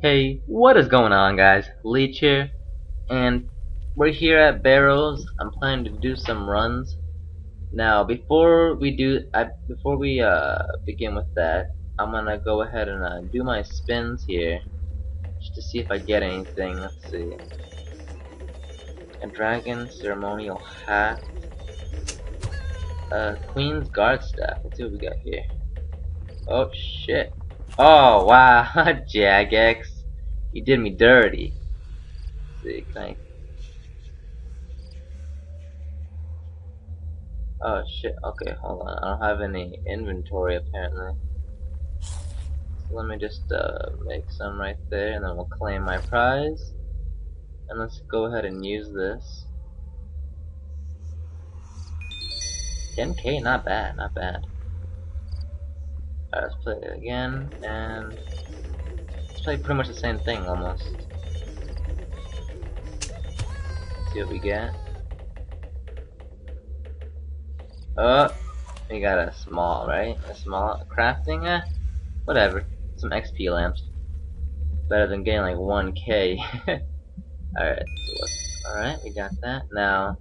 Hey, what is going on guys? Leech here, and we're here at Barrows. I'm planning to do some runs. Now, before we do, I, before we uh, begin with that, I'm gonna go ahead and uh, do my spins here, just to see if I get anything. Let's see. A dragon ceremonial hat, a queen's guard staff. Let's see what we got here. Oh shit. Oh wow, Jagex. You did me dirty. Let's see, can I Oh shit, okay, hold on. I don't have any inventory apparently. So let me just uh, make some right there and then we'll claim my prize. And let's go ahead and use this. 10k, not bad, not bad. Alright, let's play it again, and let's play pretty much the same thing almost. Let's see what we get. Oh, we got a small, right? A small crafting, eh? Whatever. Some XP lamps. Better than getting like 1k. alright, alright, we got that. Now,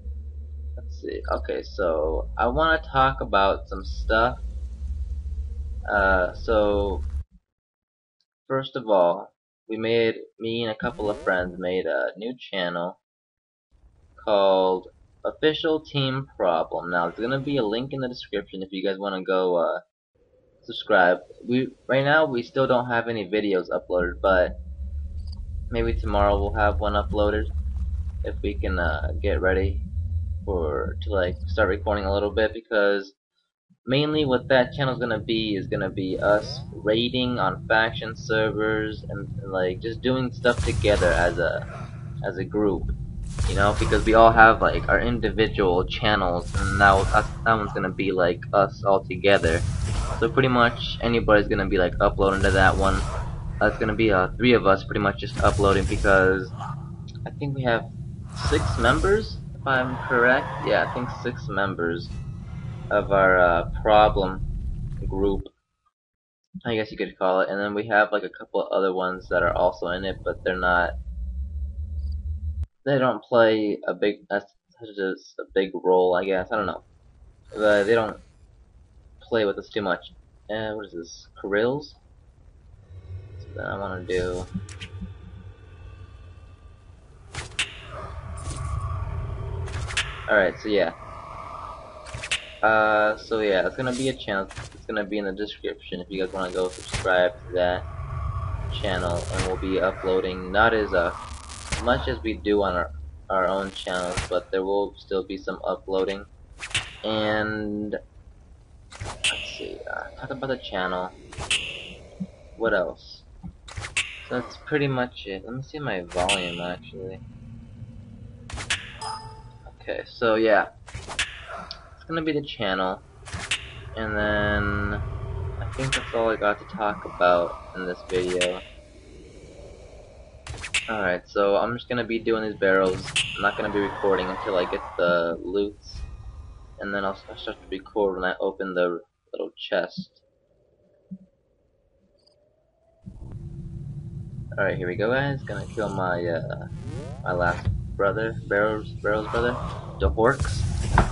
let's see. Okay, so I want to talk about some stuff uh, so, first of all, we made, me and a couple of friends made a new channel called Official Team Problem. Now, there's gonna be a link in the description if you guys want to go, uh, subscribe. We, right now, we still don't have any videos uploaded, but maybe tomorrow we'll have one uploaded if we can, uh, get ready for, to, like, start recording a little bit because mainly what that channel is gonna be is gonna be us raiding on faction servers and, and, like just doing stuff together as a as a group you know? Because we all have like our individual channels and now that, that one's gonna be like us all together. So pretty much anybody's gonna be like uploading to that one. That's gonna be uh, three of us pretty much just uploading because I think we have six members if I'm correct? Yeah I think six members of our uh, problem group, I guess you could call it. And then we have like a couple of other ones that are also in it, but they're not. They don't play a big a, a big role, I guess. I don't know. But they don't play with us too much. Uh, what is this? Karil's? So I want to do. Alright, so yeah. Uh, so yeah, it's gonna be a channel. It's gonna be in the description if you guys want to go subscribe to that channel, and we'll be uploading not as uh, much as we do on our our own channels, but there will still be some uploading. And let's see, uh, talk about the channel. What else? So that's pretty much it. Let me see my volume actually. Okay, so yeah gonna be the channel. And then I think that's all I got to talk about in this video. Alright, so I'm just gonna be doing these Barrows. I'm not gonna be recording until I get the loots. And then I'll, I'll start to record when I open the little chest. Alright, here we go guys. Gonna kill my uh my last brother, Barrows Barrows brother, the Dharoks.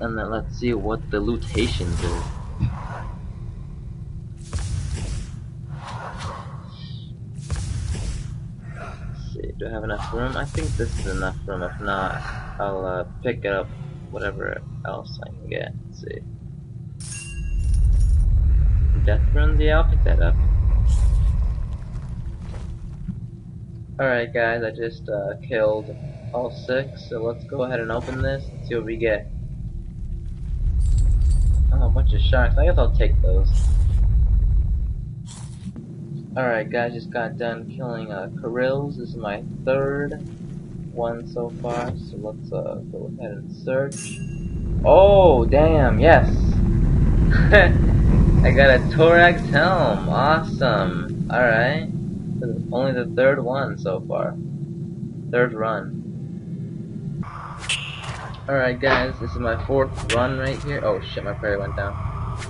And then let's see what the lootations see, do I have enough room? I think this is enough room. If not, I'll uh, pick up whatever else I can get. Let's see. Death run? Yeah, I'll pick that up. Alright guys, I just uh, killed all six, so let's go ahead and open this and see what we get. Oh, a bunch of sharks. I guess I'll take those. Alright, guys, just got done killing uh, Karil's. This is my third one so far, so let's uh, go ahead and search. Oh, damn, yes! I got a Torag's helm. Awesome. Alright. Only the third one so far. Third run. Alright guys, this is my fourth run right here. Oh shit, my prayer went down.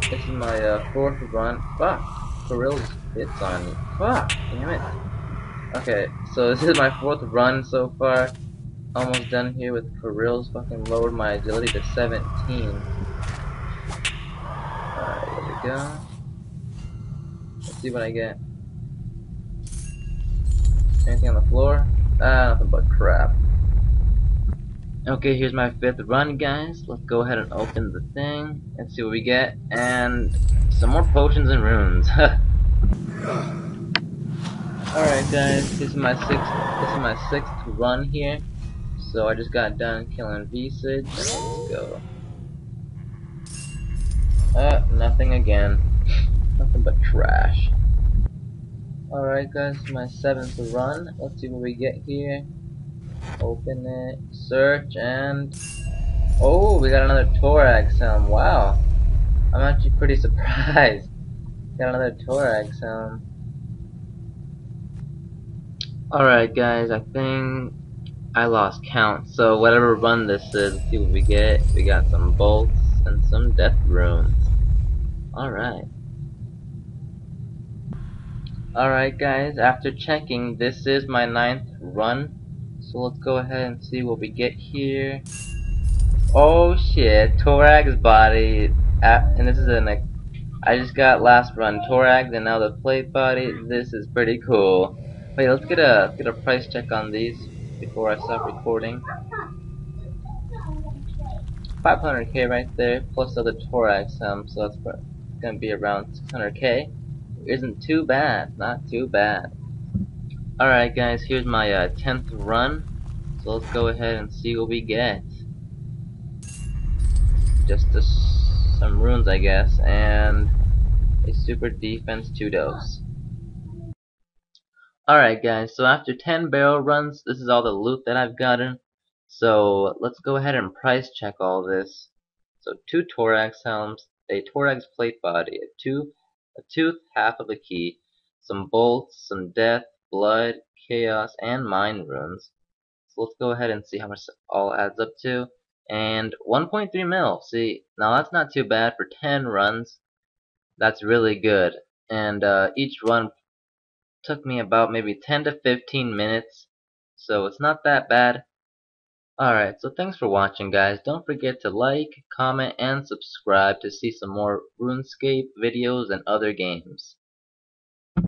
This is my uh, fourth run. Fuck! Karil's hits on me. Fuck! Damn it. Okay, so this is my fourth run so far. Almost done here with for reals. Fucking lowered my agility to 17. Alright, here we go. Let's see what I get. Anything on the floor? Ah, nothing but crap. Okay, here's my fifth run, guys. Let's go ahead and open the thing and see what we get. And some more potions and runes. Alright, guys. This is my sixth. This is my sixth run here. So I just got done killing Visage. Let's go. Uh, nothing again. nothing but trash. Alright guys, my seventh run. Let's see what we get here. Open it, search, and... Oh, we got another Torag's helm. Wow. I'm actually pretty surprised. got another Torag's helm. Alright guys, I think I lost count. So whatever run this is, let's see what we get. We got some bolts and some death runes. Alright. Alright guys, after checking, this is my ninth run. So let's go ahead and see what we get here. Oh shit, Torag's body. And this is an I just got last run Torag's and now the plate body. This is pretty cool. Wait, let's get a get a price check on these before I stop recording. 500k right there, plus the other Torag's, um, so that's gonna be around 600k isn't too bad. Not too bad. Alright guys, here's my uh, 10th run. So let's go ahead and see what we get. Just some runes I guess, and a super defense 2 dose. Alright guys, so after 10 Barrows runs, this is all the loot that I've gotten. So let's go ahead and price check all this. So two Torag's helms, a Torag's plate body, a a tooth, half of a key, some bolts, some death, blood, chaos, and mind runes. So let's go ahead and see how much all adds up to. And 1.3 mil. See, now that's not too bad for 10 runs. That's really good. And uh, each run took me about maybe 10 to 15 minutes. So it's not that bad. Alright, so thanks for watching guys. Don't forget to like, comment, and subscribe to see some more RuneScape videos and other games.